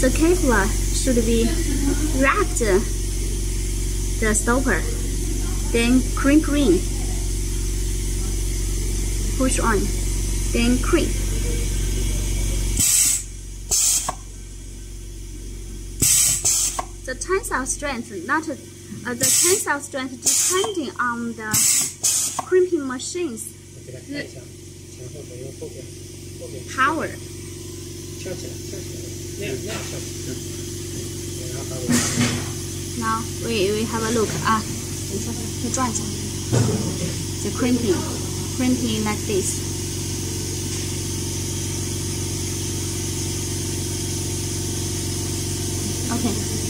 The Kevlar should be wrapped the stopper, then crimp ring, push on, then crimp. The tensile strength, not uh, the tensile strength depending on the crimping machines. Power. Now, we, we have a look. Ah, The crimping, crimping like this. Okay.